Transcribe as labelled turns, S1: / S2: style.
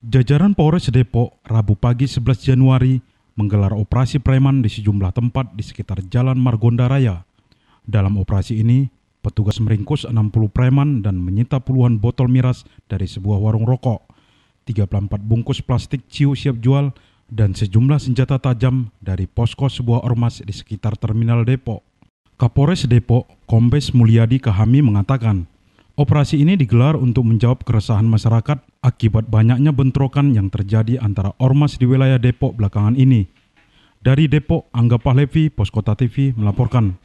S1: Jajaran Polres Depok Rabu pagi 11 Januari menggelar operasi preman di sejumlah tempat di sekitar Jalan Margonda Raya. Dalam operasi ini, petugas meringkus 60 preman dan menyita puluhan botol miras dari sebuah warung rokok, 34 bungkus plastik ciu siap jual, dan sejumlah senjata tajam dari posko sebuah ormas di sekitar Terminal Depok. Kapolres Depok, Kombes Mulyadi Kahami mengatakan, Operasi ini digelar untuk menjawab keresahan masyarakat akibat banyaknya bentrokan yang terjadi antara ormas di wilayah Depok belakangan ini. Dari Depok, Angga Pahlevi, Poskota TV melaporkan.